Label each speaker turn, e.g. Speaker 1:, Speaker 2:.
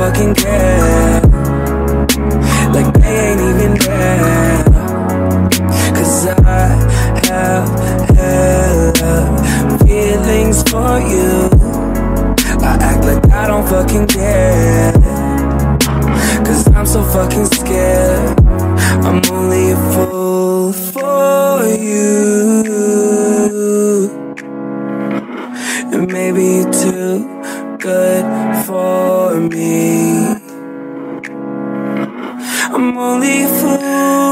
Speaker 1: fucking care. Like they ain't even there. Cause I have hella feelings for you. I act like I don't fucking care. Cause I'm so fucking scared. I'm only a fool for you. And maybe you're too good for me. I'm only a fool.